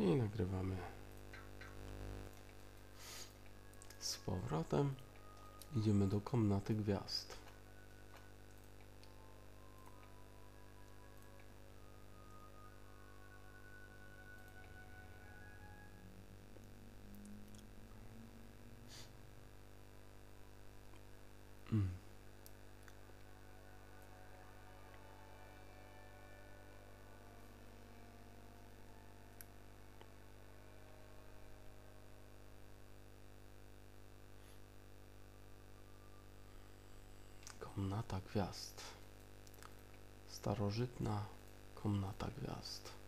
I nagrywamy z powrotem. Idziemy do komnaty gwiazd. Komnata gwiazd. Starożytna komnata gwiazd.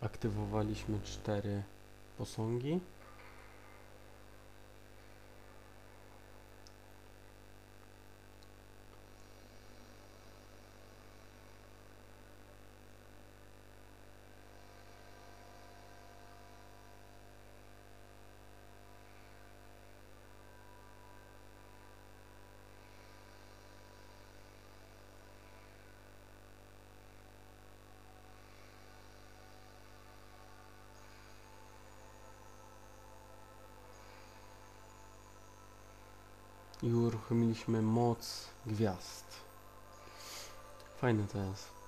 Aktywowaliśmy cztery posągi. I uruchomiliśmy moc gwiazd. Fajne to jest.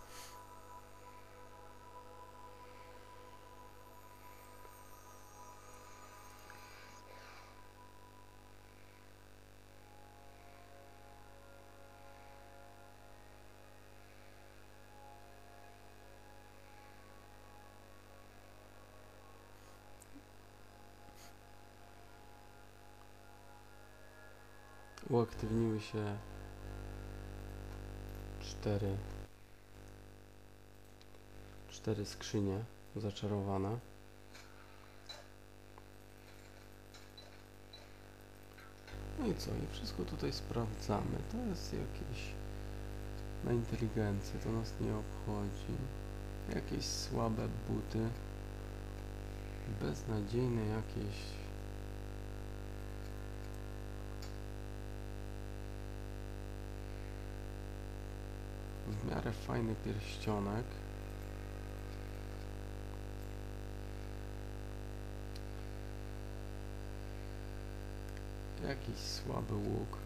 Uaktywniły się cztery cztery skrzynie zaczarowane. No i co? I wszystko tutaj sprawdzamy. To jest jakieś na inteligencję to nas nie obchodzi. Jakieś słabe buty beznadziejne jakieś w miarę fajny pierścionek. Jakiś słaby łuk.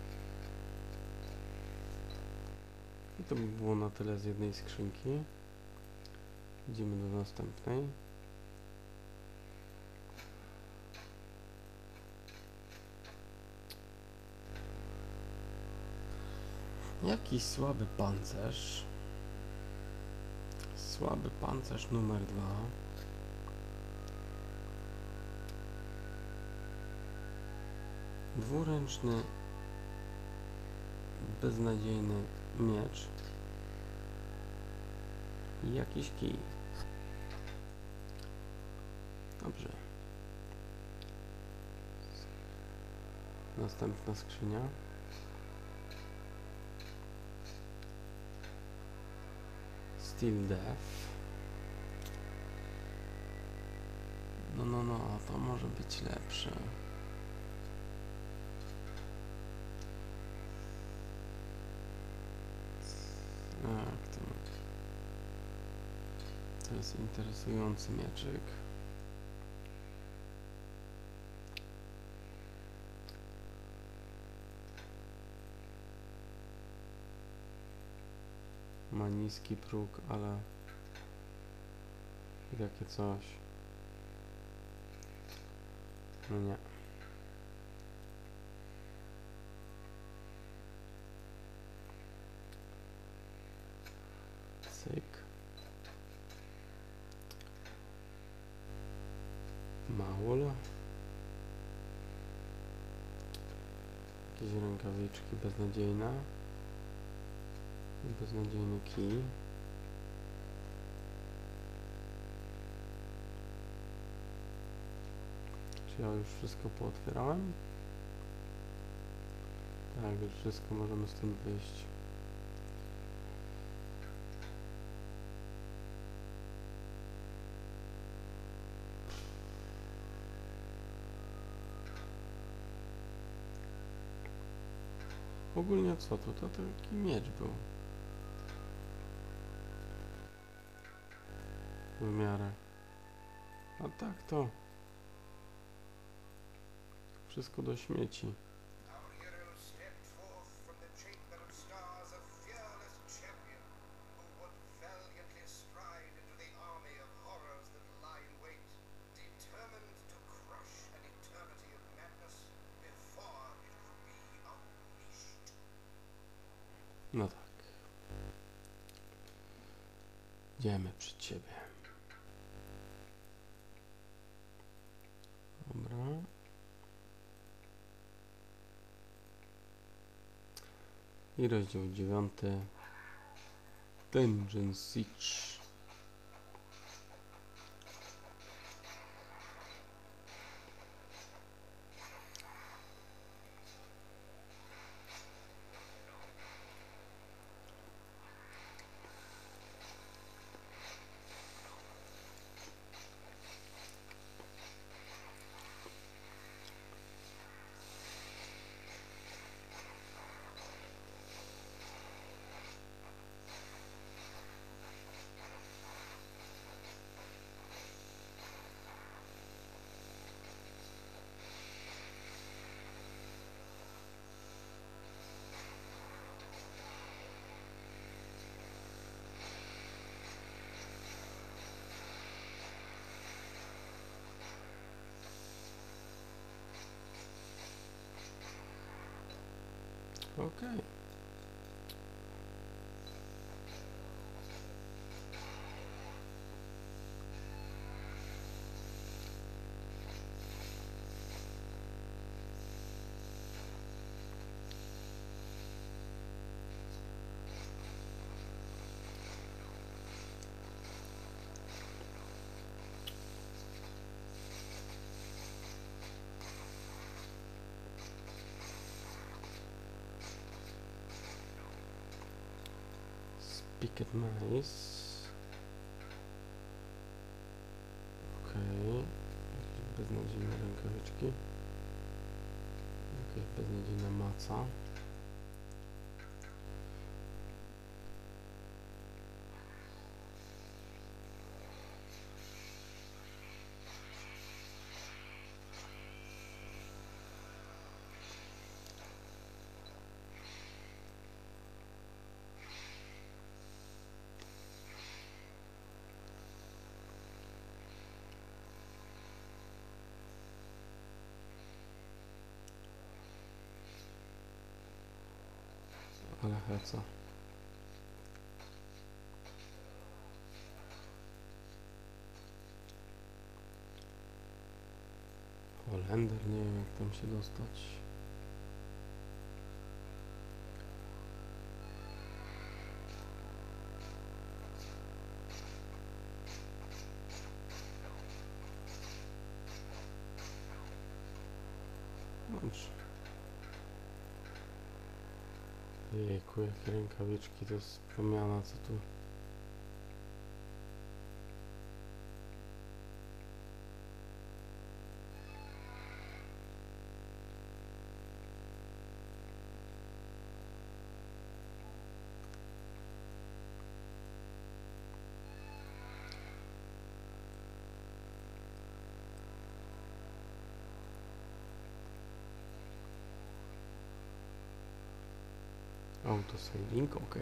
I to by było na tyle z jednej skrzynki. Idziemy do następnej. Jakiś słaby pancerz. Słaby pancerz numer dwa. Dwuręczny, beznadziejny miecz. Jakiś kij. Dobrze. Następna skrzynia. Still Death. No, no, no, to może być lepsze. Tak, to... To jest interesujący mieczyk. Ma niski próg, ale i takie coś. No nie. Cyk. Maul. Jakieś rękawiczki beznadziejne. Beznadziejny kij. Czy ja już wszystko pootwierałem? Tak, już wszystko możemy stąd wyjść. Ogólnie co tu? To taki miecz był. W miarę. A tak to. Wszystko do śmieci. Our hero stepped forth from I rozdział dziewiąty. Dungeon Siege. Okej. Spiket Mice. Okej. Jakieś beznadziejne rękawiczki. Jakaś beznadziejna maca. Ale heca. Holender, nie wiem jak tam się dostać. Е, кој е кренкавичките с за тоа. Tu... Autosailing, ok.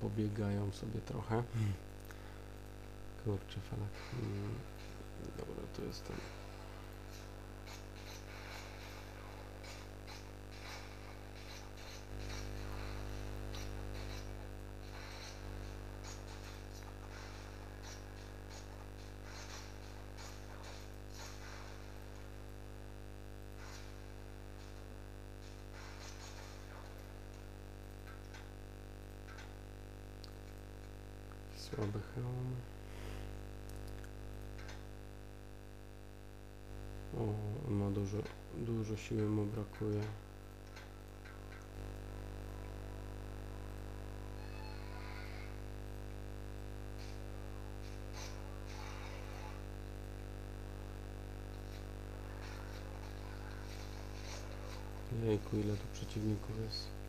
Pobiegają sobie trochę. Kurczę, falak. Mm, Dobra, to jest ten. Słaby hełm. O, ma dużo, dużo siły mu brakuje. Jejku, ile tu przeciwników jest.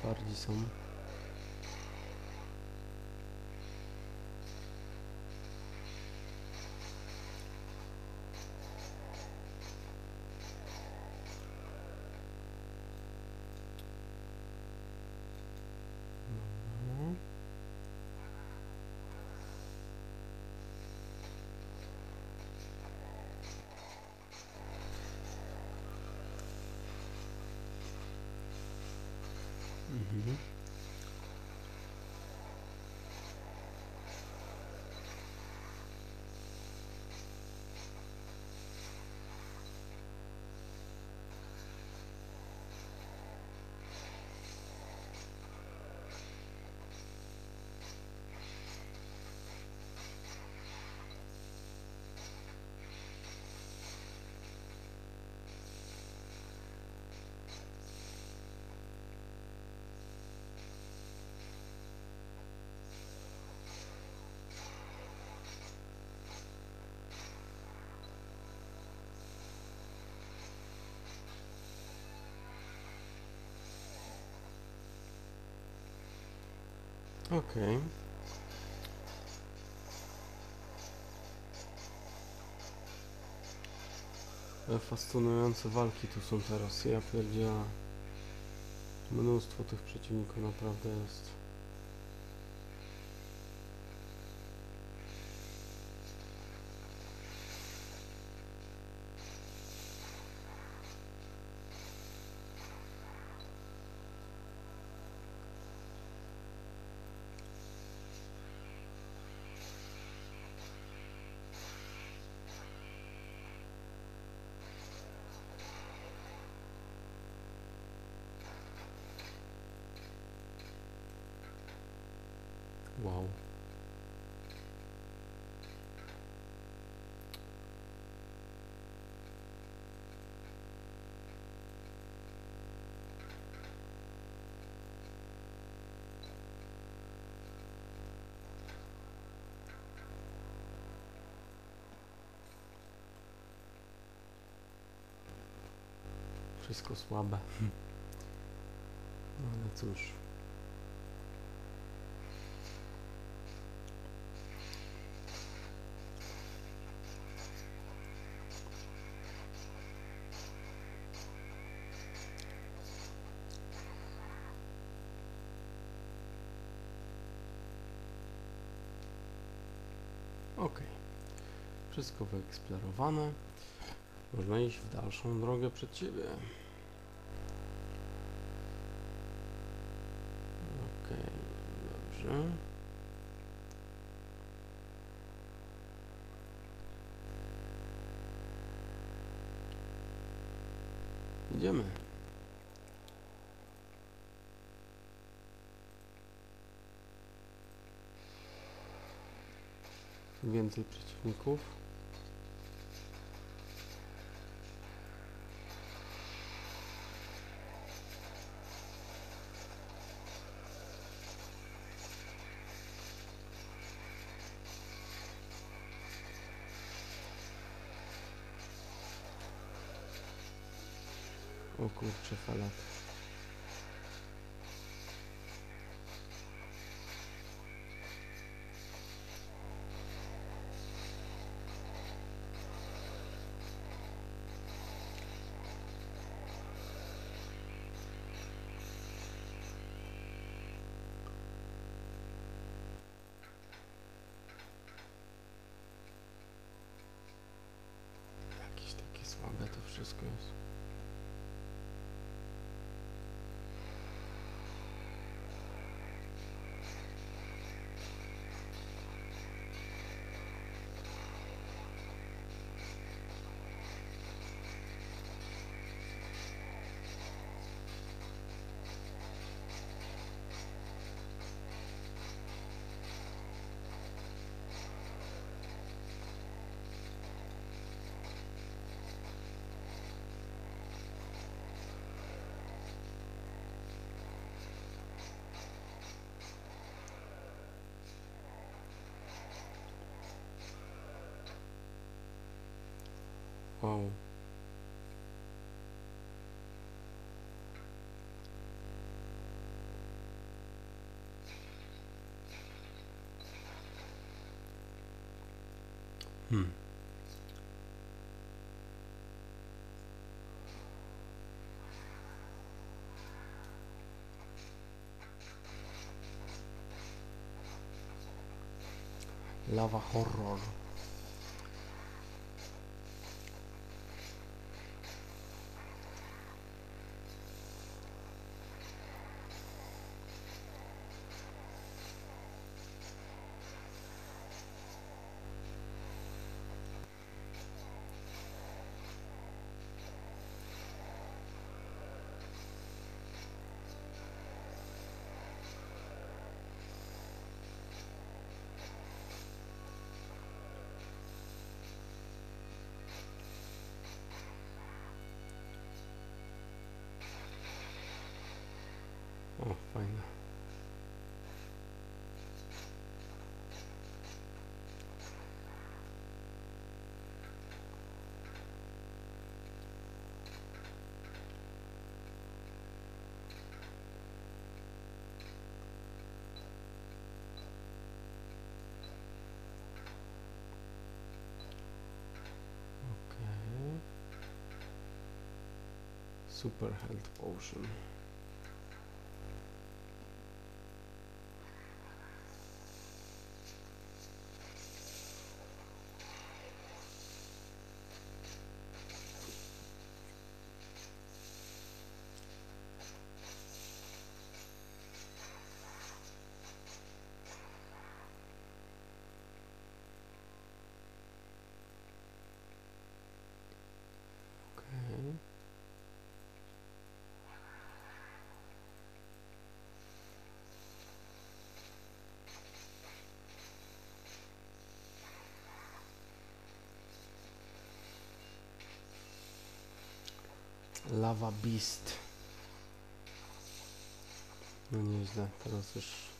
Twardzi są. Dobra. Mm-hmm. Okej. Ale Fascynujące walki tu są teraz. Ja pierdzielę. Mnóstwo tych przeciwników naprawdę jest. Wow. Wszystko słabe. No ale cóż. Ok. Wszystko wyeksplorowane. Można iść w dalszą drogę przed siebie. Ok, dobrze. Idziemy. Więcej przeciwników. O kurczę, falak. Wszystko jest. Wow. Hmm. Lava horror. O, fajne. Okej. Super health potion. Okej. Lava Beast. No nieźle, teraz już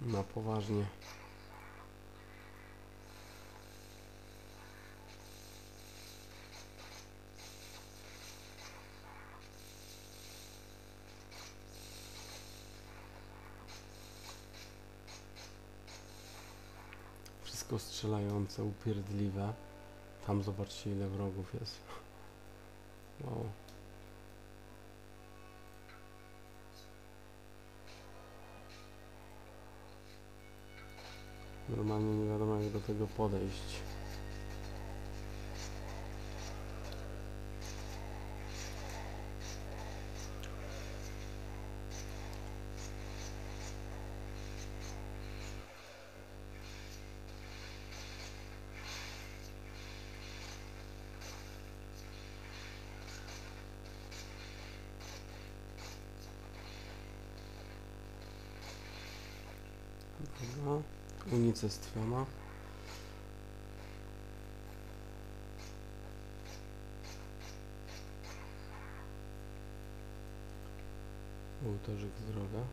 na poważnie. Wszystko strzelające, upierdliwe. Tam zobaczcie ile wrogów jest. Wow. Normalnie nie wiadomo jak do tego podejść. Dobra. Unicestwiona. Ołtarzyk zdrowia.